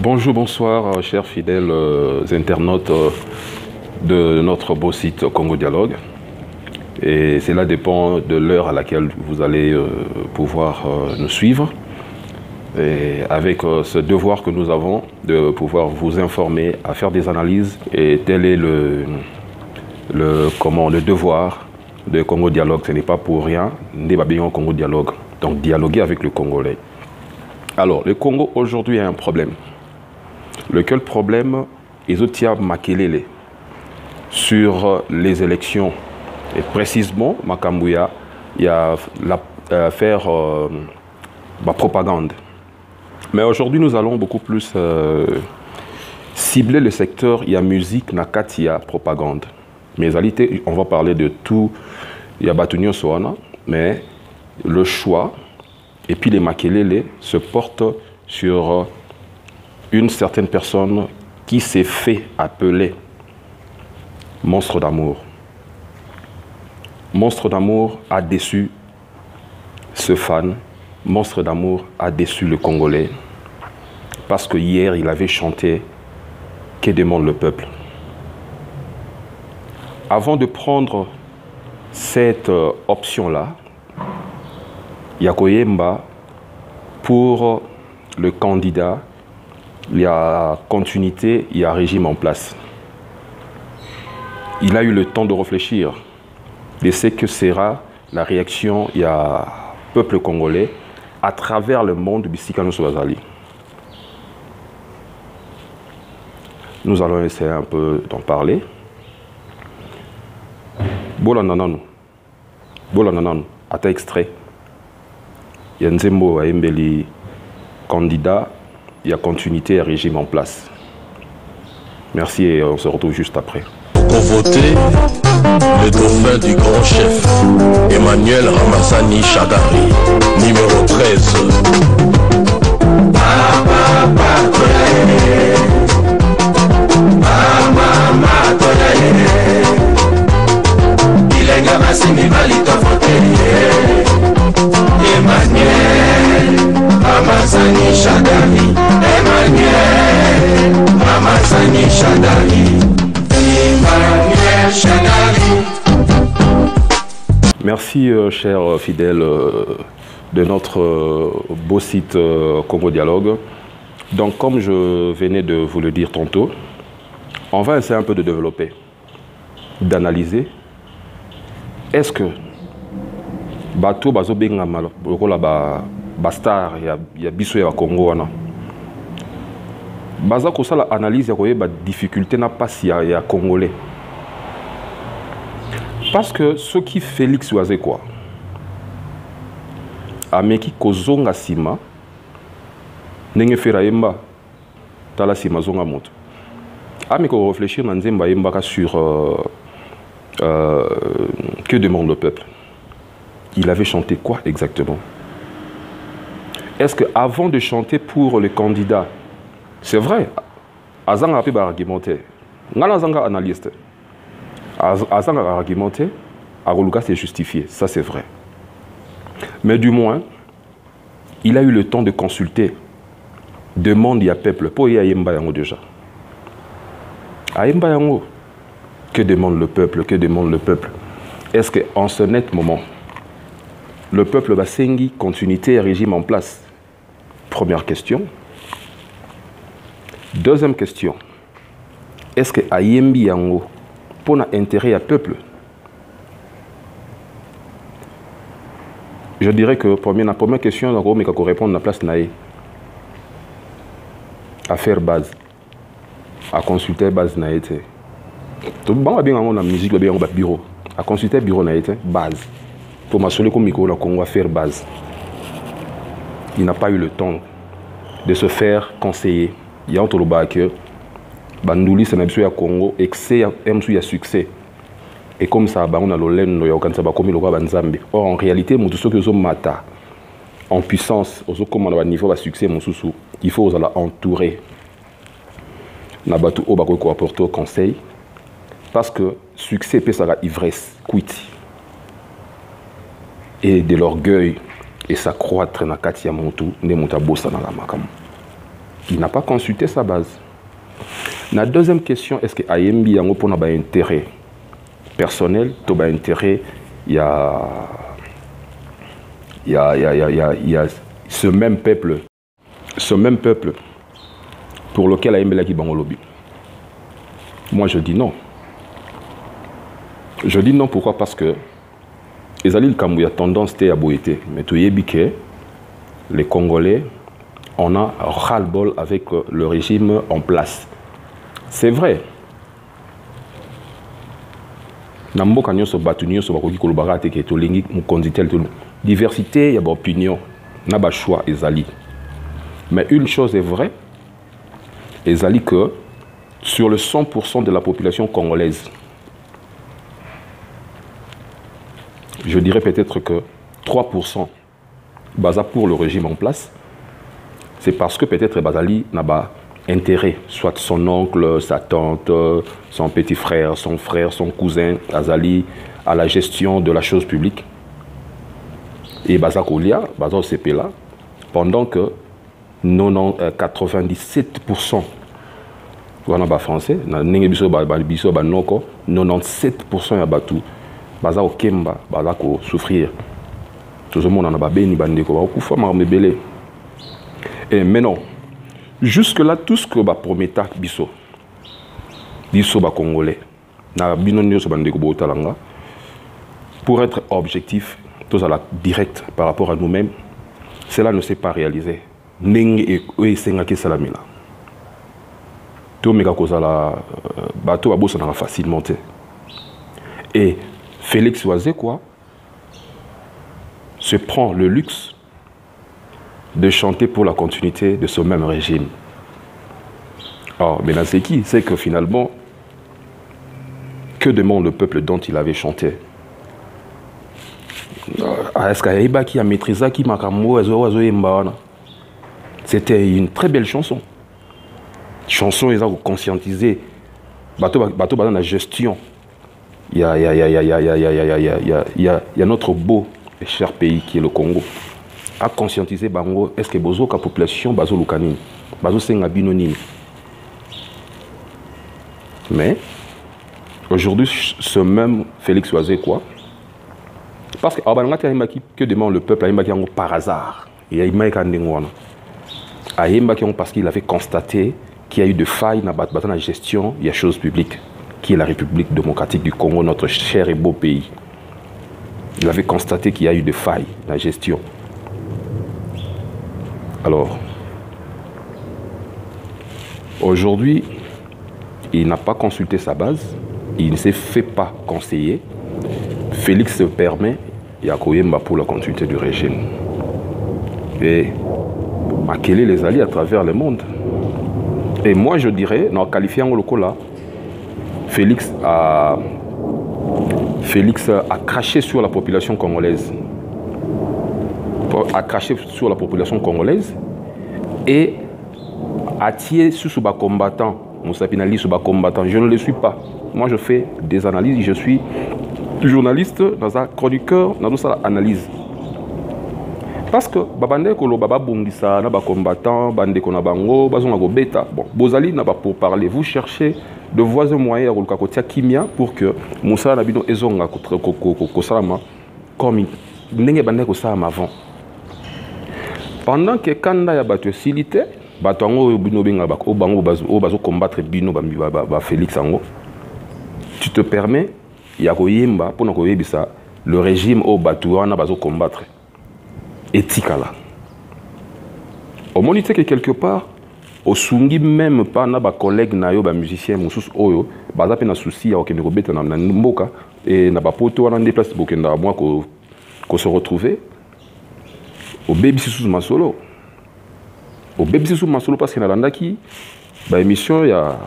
Bonjour, bonsoir, chers fidèles euh, internautes euh, de notre beau site Congo Dialogue. Et cela dépend de l'heure à laquelle vous allez euh, pouvoir nous suivre. Et avec ce devoir que nous avons de pouvoir vous informer, à faire des analyses. Et tel est le, comment, le devoir de Congo Dialogue. Ce n'est pas pour rien. Nous Congo Dialogue. Donc dialoguer avec le Congolais. Alors, le Congo aujourd'hui a un problème. Lequel problème Ezotia Makelele sur les élections? Et précisément, Makambouya, il y a l'affaire euh, la propagande. Mais aujourd'hui, nous allons beaucoup plus euh, cibler le secteur il y a musique, nakatia, propagande. Mais en réalité, on va parler de tout. Il y a Batunio Soana, mais le choix et puis les Makelele se portent sur une certaine personne qui s'est fait appeler monstre d'amour. Monstre d'amour a déçu ce fan. Monstre d'amour a déçu le Congolais. Parce que hier, il avait chanté Que demande le peuple Avant de prendre cette euh, option-là, Yakoyemba, pour le candidat il y a continuité, il y a régime en place. Il a eu le temps de réfléchir et c'est que sera la réaction il y peuple congolais à travers le monde du Bisikano Swazali. Nous allons essayer un peu d'en parler. Bolanananu. Bolanananu. ta extrait. Yanzembo Mbeli, candidat il y a continuité et régime en place. Merci et on se retrouve juste après. Pour voter, le dauphin du grand chef, Emmanuel Ramassani Chagari, numéro 13. Chers fidèles euh, de notre euh, beau site Congo Dialogue. Donc comme je venais de vous le dire tantôt, on va essayer un peu de développer, d'analyser. Est-ce que bato bazobengama lokola ba bastar ya, biso ya bakongo wana baza kosala analyse ya koyeba difficulté na mpasi ya, ya congolais? Parce que soki félix aza kwa ameki kozonga nsima ndenge fere ayemba tala nsima azonga moto ameki korefléchir na nzembo ayembaka sur euh, euh, que demande le peuple il avait chanté quoi exactement? Est-ce qu'avant de chanter pour le candidat, c'est vrai, Azanga a. Ngana Azanga analyste. Azanga a argumenté, Aroluka s'est justifié, ça c'est vrai. Mais du moins, il a eu le temps de consulter. Demande à peuple, pour y Yango déjà. Ayemba Yango, que demande le peuple, que demande le peuple? Est-ce qu'en ce net moment, le peuple Basengi, continuité et régime en place? Première question. Deuxième question. Est-ce que Yango, pour intérêt à peuple, je dirais que première, la première question, mais qu'on répondre à la place naïe. À faire base. À consulter base naïe. Tout le monde a bien la musique, bien bureau. À consulter bureau naïe, base pour m'assurer que Miko Congo va faire base. Il n'a pas eu le temps de se faire conseiller. Il y a un que Bandouli, c'est un Congo, excès, un succès ekomisaka bango na lolendo ya kokanisa bakomi lokola banzambe or en réalité moto soki ozomata en puissance ozokóma na baniveau basuccès mosusu il faut ozala entouré na bato oyo bakoki koapporte conseil. Parce que succès epesaka ivresse quiti et de l'orgueil esaccroître na kati ya motu nde moto abosanaka makambo il n'a pas consulté sa base. Na deuxième question est ce que ayembi yango mpona baintérêt personnel, tout un intérêt, il y a, il y a, il y a, il y a, il y a ce même peuple, ce même peuple pour lequel Ayembi l'a lobby. Moi, je dis non. Je dis non pourquoi? Parce que ezali likambo ya tendance te ya boye te mais toyebi ke les congolais on a ras-le-bol avec le régime en place. C'est vrai na mboka nyonso bato nyonso bakoki kolobaka te ke tolingi mokonzi tel diversité ya baopinion na bachoix ezali. Mais une chose est vraie ezali que sur le 100% de la population congolaise je dirais peut-être que 3% baza pour le régime en place, c'est parce que peut-être Bazali n'a pas intérêt, soit son oncle, sa tante, son petit frère, son frère, son cousin, Azali, à la gestion de la chose publique. Et Baza Kolia, Baza là, pendant que 97% wana ba français na ndenge biso biso ba noko 97% ya batu baza kokemba baza kosouffrir tozomona na babeni bandeko bakokufa makambo ebele et maintenant jusque là tout ce que baprometa biso biso bacongolais na bino nyonso bandeko bootala nga pour être objectif tozala direct par rapport à nous-mêmes cela ne s'est pas réalisé. Ndenge oyo esengaki esalamela. Tomeka kozala bato babosanaka facilement te. Et Félix quoi se prend le luxe de chanter pour la continuité de ce même régime. Or, Benazeki, c'est que finalement, que demande le peuple dont il avait chanté c'était une très belle chanson. Chanson, ils ont conscientisé. Bateau, bateau, dans la gestion. Il y a notre beau et cher pays qui est le Congo à conscientiser bango est-ce que bozo ka population bazo lukanini bazo senga binonini mais aujourd'hui ce même Félix Oazé quoi? Parce que abananga te que demande le peuple? Ayembaki yango par hasard. Et ayembaki ndenge wana. Ayembaki yango parce qu'il avait constaté qu'il y a eu de failles dans la gestion il y a choses publiques qui est la République démocratique du Congo, notre cher et beau pays. Il avait constaté qu'il y a eu des failles dans la gestion. Alors, aujourd'hui, il n'a pas consulté sa base, il ne s'est fait pas conseiller. Félix se permet, Yakoyemba pour la continuité du régime. Et est les alliés à travers le monde Et moi, je dirais, dans qualifiant le là, Félix a, Félix a craché sur la population congolaise. A craché sur la population congolaise et a tiré sur ce combattant. Moussapinali sur combattant. Je ne le suis pas. Moi, je fais des analyses. Je suis journaliste, dans un chroniqueur, dans une analyse. Parce que babande kolo baba bongisa na ba combattant bande na bango bazonga beta. Bon, bozali na ba pour parler, vous cherchez de voies moyens ya kotia kimia pour que mosala na bino ezonga kosalama comme ndenge bandeki kosalama avant pendant que kanda ya bato esili te bato yango oyo bino obengaka bango oyo bazokombattre bino bafélix yango tu te permets ya koyemba mpona koyebisa le régime oyo bato wana bazokombattre etikala omoni te ke quelque part osungi même pas na bacollègue na yo bamusicien mosusu oyo baza mpe na susi ya kokende kobeta na mboka e na bapoto wana nde place bokendaka mwa kose retrouver. obebisi obebisisusu masolo. Obebisisu masolo parceke nalandaki baémission ya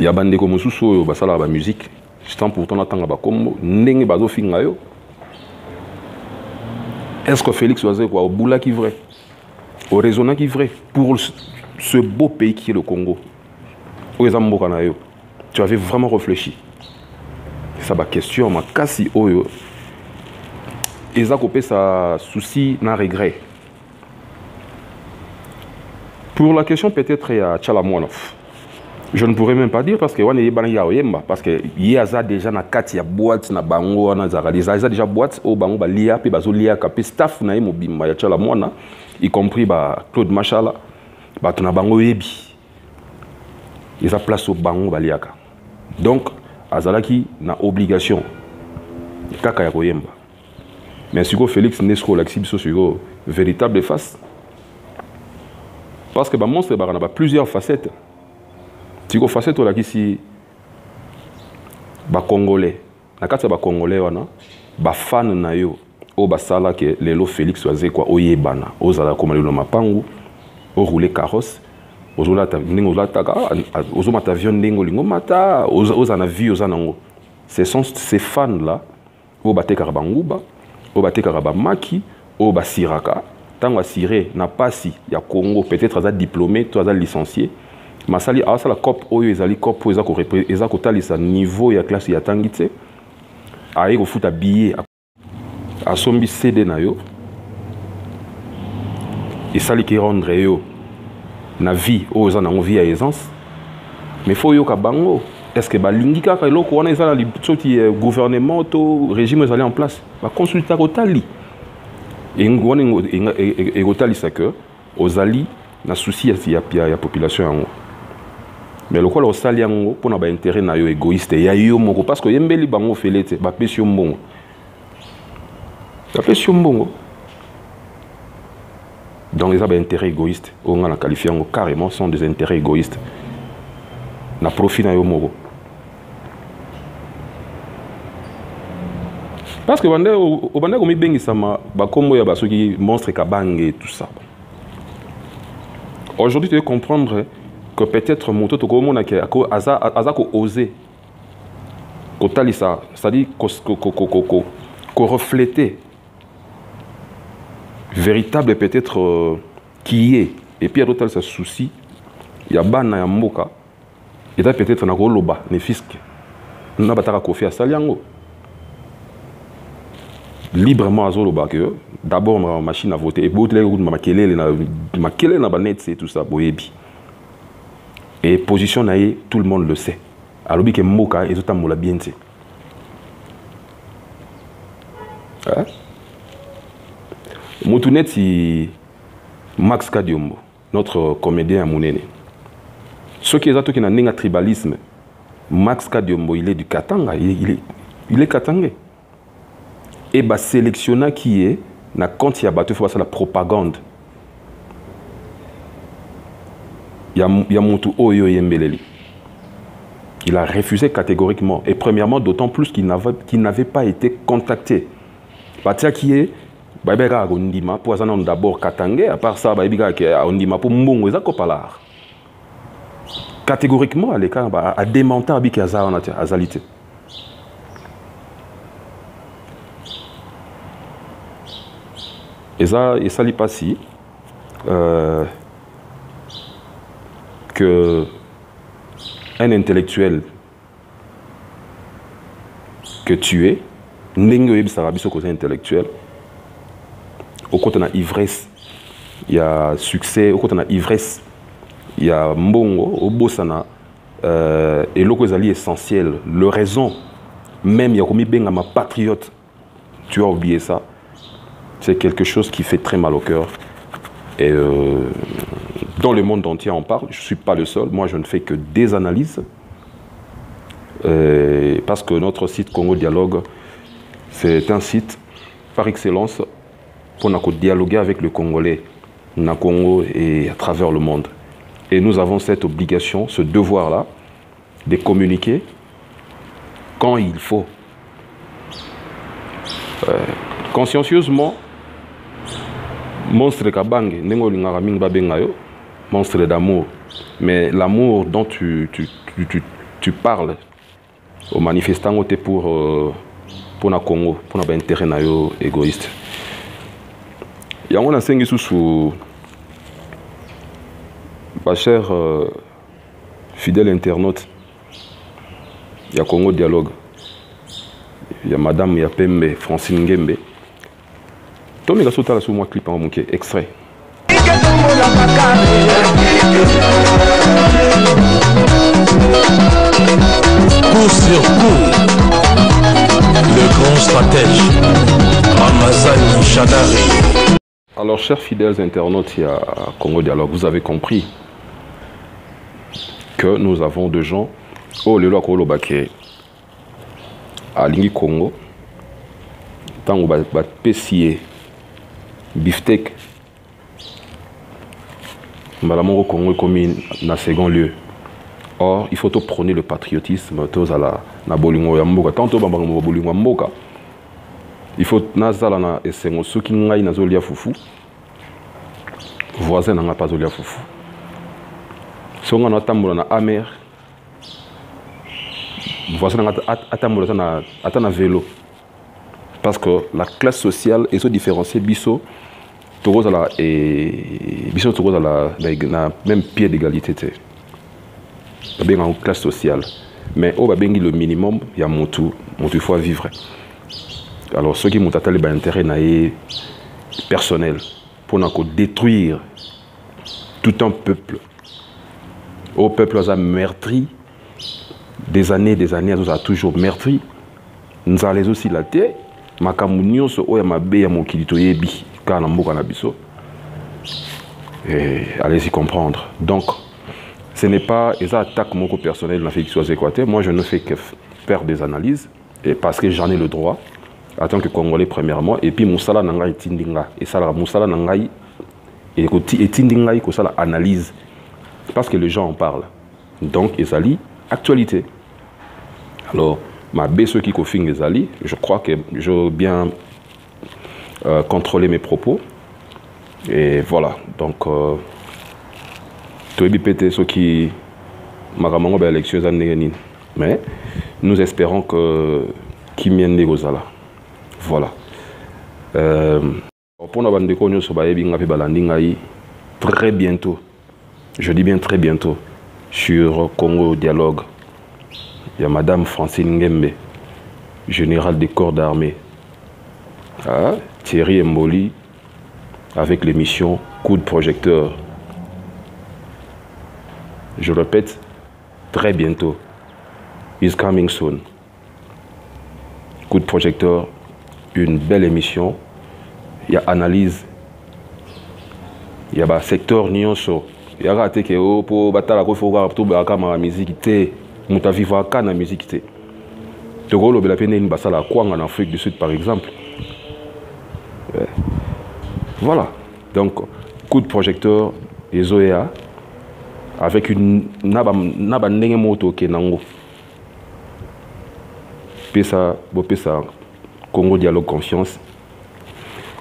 ya bandeko mosusu oyo basalaka bamusike sans pourtant natanga bakombo ndenge bazofinga yo est-ce que félix oazekwa obulaki vrai? Oraisonnaki vrai? Pour ce beau pays qui est le congo oyo eza mboka na tu avais vraiment réfléchi. Eza baquestion makasi oyo Eza kopé sa souci na regret. Pour la question peut-être à Tchalamounov, je ne pourrais même pas dire parce que wana yebana ya oyemba parce que ye aza déjà na kati ya boîte na bango wana zaka eza eza déjà boîte oyo bango balia mpe bazoliaka mpe staff na ye mobimba ya tyala mwana y compris ba claude machala bato na bango oyebi. Eza place oyo bango baliaka. Donc azalaki na obligation kaka ya koyemba mais sikoyo félix nde sikoyo olakisi biso sikoyo véritable face. Parce que bamonstre baka na baplusieurs facettes. Sikoyo facette olakisi bacongolais na kati ya bacongolais wana bafane na yo. Oyo basalaki lelo félix azekwa oyebana. Ozala koma lelo mapangu oroule carrosse. Ozolata ndenge ozolataka ozomata avion ndenge olingi omata ozala na vie oza nango. Ce sont ces fans là oyo batekaka banguba oyo batekaka bamaki oyo basiraka. Ntango asire na pasi ya congo peut-être aza diplômé to aza licencié. Masali asala cop oyo ezali cop oyo eza kotalisa niveau ya classe ya tangi te aye kofuta billet asombi cd na yo. Esaliki rendre yo na vie oyo eza nango vie ya aisance. Mais fo oyoka bango que balingi kaka eloko wana eza na soki gouvernement to régime ezali en place. Baconsultaka otali wana ekotalisa ozali na susi ya, ya, ya population yango mais lokola osali yango mpona baintérêt na yo égoïste ya yo moko parce que oyembeli bango ofele te bapesi yo mbongo. Bapesi yo mbongo. Donc eza baintérêt égoïste. Oyo nga na qualifie yango carrément sont des intérêts égoïstes. Na profit na yo moko parce que obandaki komibengisama bakombo monstre kabange tout ça. Aujourd'hui comprendre que peut-être moto koose kotalisa c'est-à-dire korefléter véritable peut-être euh, qui est. Et puis azotalisa souci ya bana ya mboka eza peut-être na ne fiske. Na bataka librement azoloba ke d'abord ma machine et boteleki kutu makelele na makelele na banet et tout ça boyebi. Et position na ye tout le monde le sait. Alobi ke mboka ezotambola bien te motu neti max kadiombo notre comédien ya monene soki eza toki na ndenge ya tribalisme max kadiombo il est du katanga. Il est, il est, il est katangais e basélectionnaki ye na compte ya bato fo basala propagande. Ya, ya motu oyo oyembeleli il a refusé catégoriquement. Et premièrement d'autant plus qu'il n'avait qu n'avait pas été contacté. Batiaki ye bayebi kaka kondima mpo aza nano d'abord katange à part ça bayebi kaka ondima mpo mbongo. Eza kopalar catégoriquement aleka adémenta abiki aza wana te azali te eza esali mpasi euh, que un intellectuel que tu es ndenge oyebisaka biso koza intellectuel okota na ivresse ya succès okota na ivresse ya mbongo obosana euh, eloko ezali essentiel le raison même ya komibengama patriote. Tu as oublié ça c'est quelque chose qui fait très mal au cœur. Et euh, dans le monde entier, on parle. Je ne suis pas le seul. Moi, je ne fais que des analyses. Parce que notre site Congo Dialogue, c'est un site par excellence pour dialoguer avec le Congolais, na Congo et à travers le monde. Et nous avons cette obligation, ce devoir-là, de communiquer quand il faut. Euh, consciencieusement, monstre kabange ndenge olingaka mingi babenga yo monstre d'amour. Mais l'amour dont tu, tu, tu, tu, tu parles au manifestant te pour euh, pour na congo mpona baintérêt na yo égoïste. Yango nasengi susu bacher euh, fidèle internaute ya congo dialogue ya madame ya pembe francine ngembe tomeka so otala so mwa clip yango moke extrait. Coup sur coup, le grand stratège, Ramazani Chadari. Alors, chers fidèles internautes, il y a Congo Dialogue, vous avez compris que nous avons des gens. Au lelo akolo bake alingi Congo. Ntango bapesi ye biftek mbala moko Congo ekomi na second lieu. Or il faut prôner le patriotisme tozala na bolingo ya mboka. Tant tobambaka bolingo ya il faut nazala na esengo. Soki ngai fufu voisin na ngai mpe fufu. So ngai natambola na amer voisin na ngai na vélo. Parce que la classe sociale ezodifférencie biso tokozala e, biso tokozala na, même pied d'égalité te. Babengaka classe sociale. Mais oyo babengi le minimum ya motu motu il faut vivre. Alors soki moto atali baintérêt na ye personnel mpona kodétruire tout un peuple au peuple aza meurtri des années des années azozala toujours meurtri nzala ezosila te makambo nyonso oyo ya mabe ya mokili toyebi kaka na mboka na biso. Allez-y comprendre. Donc ce n'est pas eza attaque moko personnel na félix wazekwa te moi je ne fais que faire des analyses et parce que j'en ai le droit en tant que congolais premièrement. Et puis mosala na ngai etindi nga. Esalaka mosala na ngai etindi ngai kosala analyse. Parce que les gens en parlent. Donc ezali actualité. Alors mabe soki kofinga ezali je crois que je bien euh, contrôler mes propos. Et voilà. Donc euh, soki makambo yango baélection eza ndenge nini mais nous espérons que kimia ndenge ozala voilà. Euh, mpe balandi ngai très bientôt. Je dis bien très bientôt. Sur congo dialogue. Il y a madame francine ngembe général des corps d'armée. Ah, thierry emboli avec l'émission coup de projecteur. Je répète très bientôt. Is coming soon. Coup de projecteur une belle émission. Il y a analyse. Il y a ba secteur nyonso yaka te ke o mpo batalaka ofo kaka tobelaka maka miziki te. Moto avivaka na miziki te. Tokolobela mpe ndeni basalaka kwanga na afrique du sud par exemple voilà. Donc coup de projecteur ezoya avec une na bandenge moko tokende yango pesa bopesa congo dialogue confiance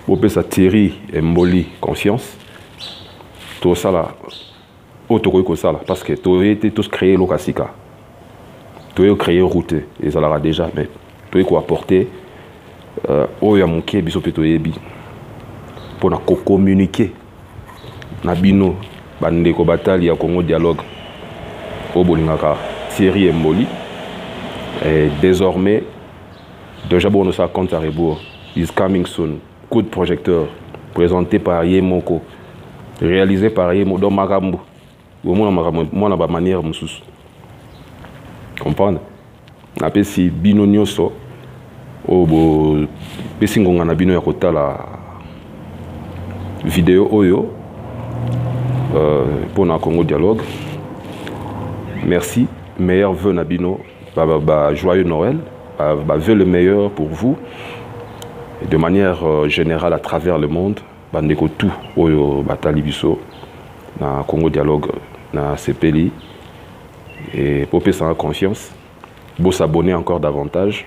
bopesa thierry emboli confiance tosala oyo tokoki kosala parce que toye te tocréer eloko ya sika toye créer route ezalaka déjà mais toye koapporte oyo ya moke biso mpe toyebi. Mpona kocommunike na bino bandeko batali ya congo dialogue. Oyo bolingaka thierry emboli et désormais déjà bon osala compte à rebours. Is coming soon. Coup de projecteur présenté par ye moko réalisé par ye donc makambo omona makambo mwana bamanière mosusu comprendre? Napesi bino nyonso oyo bopesi ngonga na bino ya kotala video oyo mpona euh, congo dialogue. Merci meilleur vœu na bino ba, ba, ba joyeux noël ba, ba le meilleur pour vous. De manière euh, générale à travers le monde bandeko tout oyo batali biso na congo dialogue na sepeli. Mpo opesanga confiance bosabonner encore davantage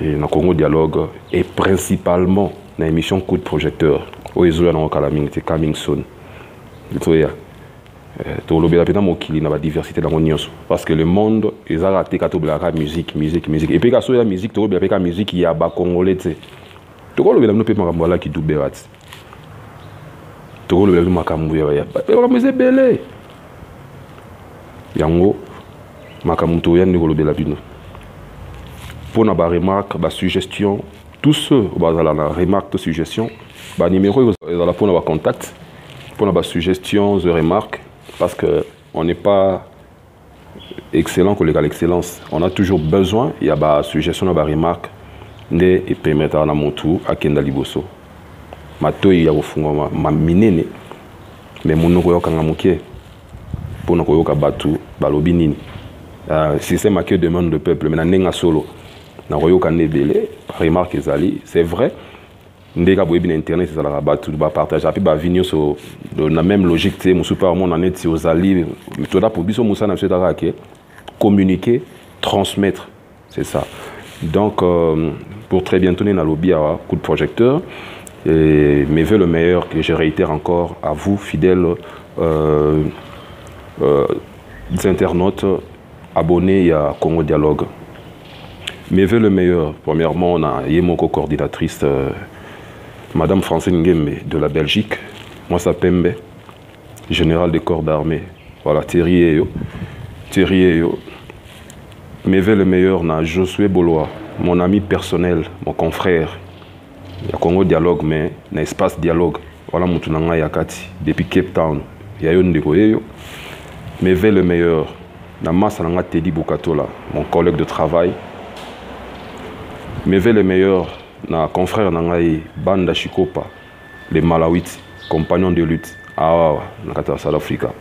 et na congo dialogue et principalement na émission coup de projecteur. Oyo ezoya nango kala mingi te coming soon. Toya tolobela mpenza mokili na badiversité nango nyonso parce que le monde ezalaka te ka tobelaka musique musique musique. Epe ka so eza musique tokobela mpe ka musique ya bacongolais te tokolobela bino mpe makambo alaki dubera te tokolobela bino makambo makambo eza ebele yango makambo toya nde kolobela bino mpona baremarque basuggestion tous ceux bazala na remarque to suggestion banimero ezala mpona bacontact pour la suggestion, je remarque, parce qu'on n'est pas excellent que l'excellence. On a toujours besoin, il y a des suggestions, des remarques, nde epermetaka na motu akenda liboso. Matoi ya kofungwama ma minene me monoko oyokanga moke mpona koyoka bato balobi nini. Uh, système ake demande de peuple me na ndenge solo nakoyoka nde ebele remarque ezali c'est vrai. Ndenge boyebi na internet ezalaka bato bapartage mpe bavi nyonso na même logique te mosusu mpe amona neti ozali. Toda po biso mosala na biso etaka ke communiquer transmettre. C'est ça. Donc euh, pour très bientôt na lobby à coup de projecteur. Et mes voeux le meilleur que je réitère encore à vous fidèles euh, euh, internautes abonnés à Congo Dialogue voeux le meilleur premièrement on a Yemoko coordinatrice euh, Madame Francine Nguembe de la Belgique moi ça Pembe général des corps d'armée voilà Thierry Eyo Thierry Eyo le meilleur na Josué Bolois mon ami personnel, mon confrère. Il y a Congo Dialogue, mais a espace dialogue. Voilà mon yakati depuis Cape Town. Il y a eu un Mais vers le meilleur. Na massa nanga Teddy Bukatola, mon collègue de travail. Mais vers le meilleur, na confrère nangai Banda Chikopa, les Malawiti, compagnons de lutte. Ah, na South Africa.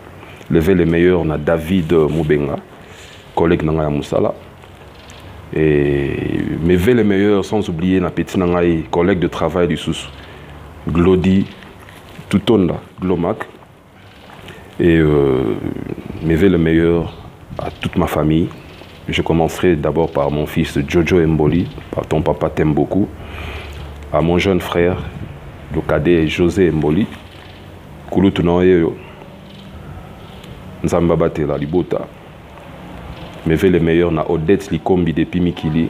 Lever le meilleur na David Mubenga, collègue nanga ya Musala. Et mes vœux les meilleurs, sans oublier na petit nangai, collègue de travail du sous, Glody, Toutonda, Glomac. Et euh, les meilleurs à toute ma famille. Je commencerai d'abord par mon fils Jojo Mboli, par ton papa t'aime beaucoup. À mon jeune frère, le cadet José Mboli. Kulutunaoyo, Nzamba Batela, Libota. Mes vœux les meilleurs na Odette Likombi depuis Mikili.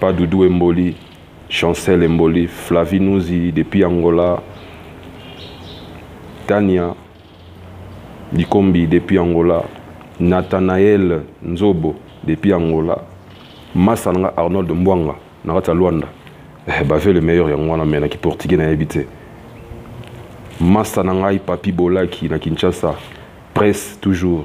Pas Doudou Mboli, Chancel Mboli, Flavie Nouzi depuis Angola. Tania Likombi depuis Angola. Nathanaël Nzobo depuis Angola. Massananga Arnold Mbwanga, Narata Luanda. bave le meilleur yango wana me naki portugais nayebi te. Masa na ngai papi bolaki na kinshasa. Presse toujours.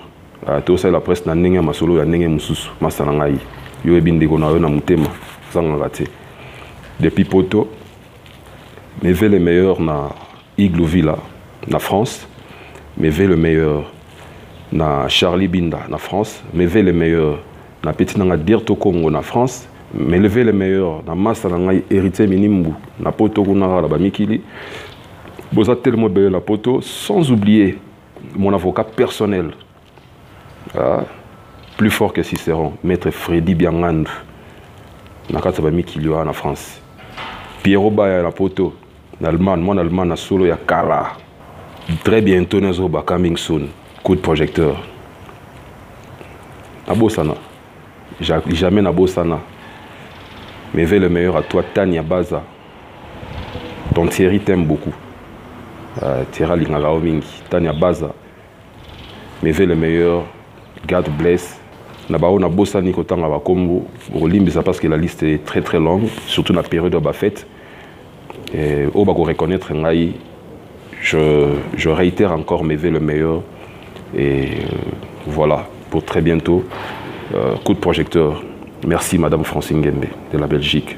Tosalela presse na ndenge ya masolo ya ndenge mosusu. Masa na ngai yo yebi ndeko na yo na motema zangaka te. Depuis poto meve le meilleur na igle villa na france. Meve le meilleur na charlie binda na france meve le meilleur na peti nanga dirto congo na france melever le meilleur na masa na ngai héritier minimbu na poto kuna kaka na bamikili. Boza telemo ebele na poto sans oublier mon avocat personnel. Ah, plus fort que Cicéron, maître Freddy Biangandu, na kati ya bamikili wana na france. Piero baya na poto na allemagne mwana allemagne na solo ya kala très bientôt nazoba coming soon coup de projecteur. Nabosana jamais nabosana mais veux le meilleur à toi tania baza. Ton thierry t'aime beaucoup. Uh, thierry mingi tania baza. Mais le meilleur God bless. Bossani kotanga parce que la liste est très très longue, surtout la période de la fête. Et au reconnaître je, je réitère encore mes vœux le meilleur. Et euh, voilà, pour très bientôt. Euh, coup de projecteur. Merci Madame Francine Gembe de la Belgique.